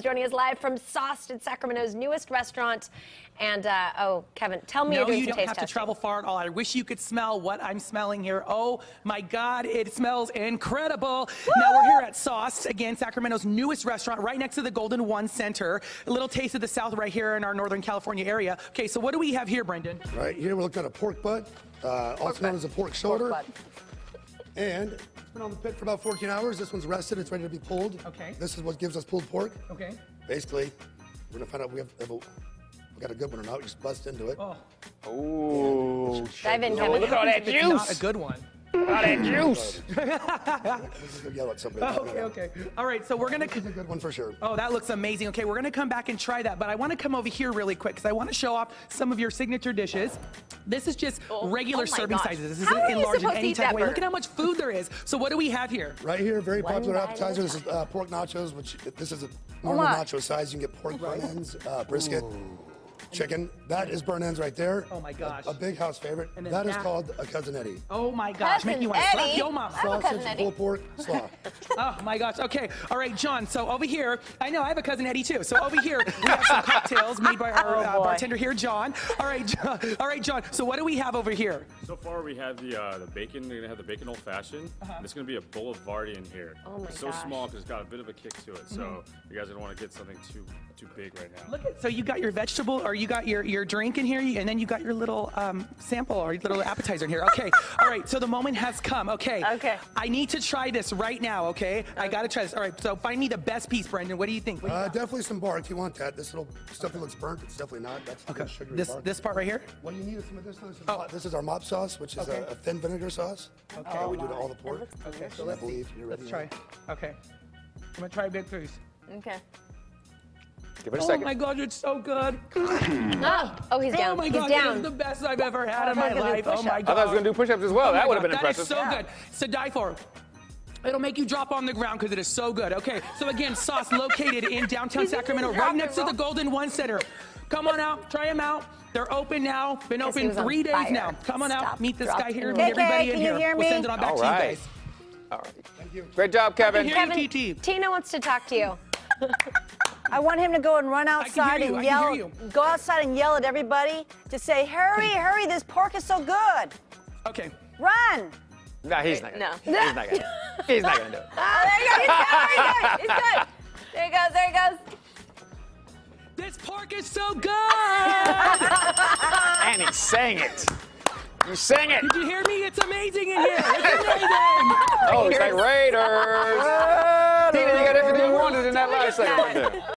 Joining us live from Sauced at Sacramento's newest restaurant. And, uh, oh, Kevin, tell me no, you're doing you don't taste have to travel far at all. I wish you could smell what I'm smelling here. Oh my God, it smells incredible. Now we're here at Sauced, again, Sacramento's newest restaurant, right next to the Golden One Center. A little taste of the South right here in our Northern California area. Okay, so what do we have here, Brenden? Right here, we're looking at a pork butt, uh, also known as a pork shoulder. butt. And it's been on the pit for about 14 hours. This one's rested. It's ready to be pulled. Okay. This is what gives us pulled pork. Okay. Basically, we're gonna find out we have, have a, we got a good one or not. We just bust into it. Oh, Ooh. Dive in, Oh, Kevin. look at all that it's not a good one. All that juice. This is gonna yell at somebody. Oh, okay, okay. All right, so we're gonna. This is a good one for sure. Oh, that looks amazing. Okay, we're gonna come back and try that, but I wanna come over here really quick because I wanna show off some of your signature dishes. This is just regular oh serving gosh. sizes. This isn't enlarged in any type of way. Look at how much food there is. So what do we have here? Right here, very One popular bite appetizer. This is uh, pork nachos, which this is a normal my. nacho size. You can get pork burn ends, uh, brisket, chicken. That is burn ends right there. Oh my gosh. A, a big house favorite. And then That is that- called a cousin Eddie. Oh my gosh, make Cousin me want to slap Eddie. your mama. I have a cousin Sausage, Eddie. pulled pork, slaw. Oh my gosh. Okay. All right, John. So over here, I know I have a cousin Eddie too. So over here, we have some cocktails made by our Oh, uh, boy. bartender here, John. All right, John. All right, John. So what do we have over here? So far, we have the uh, the bacon. We're gonna have the bacon old fashioned. It's gonna be a Boulevardian here. Oh my it's so gosh. Mm-hmm. small because it's got a bit of a kick to it. So you guys don't want to get something too too big right now. Look at. So you got your vegetable, or you got your your drink in here, and then you got your little um, sample or your little appetizer in here. Okay. All right. So the moment has come. Okay. Okay. I need to try this right now. Okay. I gotta try this. All right. So find me the best piece, Brenden. What do you think? Do you Uh, definitely some bark. You want that? This little stuff that looks burnt. It's definitely not. That's okay. good sugary This bark. this part right here. What you need is some of this. This is, Oh. this is our mop sauce, which is Okay. a, a thin vinegar sauce. Okay. Uh, we do to all the pork. Okay. So I let's see. believe you're ready. Let's try. Okay. I'm gonna try a big piece. Okay. Give it a Oh second. my God, it's so good. Oh, oh he's down. Oh my he's God, it down. is the best I've ever had Oh, in my thought he was gonna life. Oh my God. I God. thought I was going to do push-ups as well. Oh that would have God, been impressive. That is so good. So die for. It'll make you drop on the ground because it is so good. Okay, so again, Sauced located in downtown Sacramento, right next to the. Golden One Center. Come on out, try them out. They're open now. Been open three days fire. now. Come on out, meet this guy here, meet everybody KK, in you here. hear We'll send it on back All to you guys. All right. Thank you. Great job, Kevin. hear you, Kevin, TT. Tina wants to talk to you. I want him to go and run outside and yell. Go outside and yell at everybody to say, "Hurry, hurry! This pork is so good! Okay. Run!" No, he's not No. going to. He's not going to. He's not going to do it. Oh, there you go. He's good. He's good. He's good. There he goes. There he goes. This pork is so good. And he sang it. You sang it. Did you hear me? It's amazing in here. It's amazing. Oh, it's like Raiders. Tina, you got everything you wanted in that last segment right there.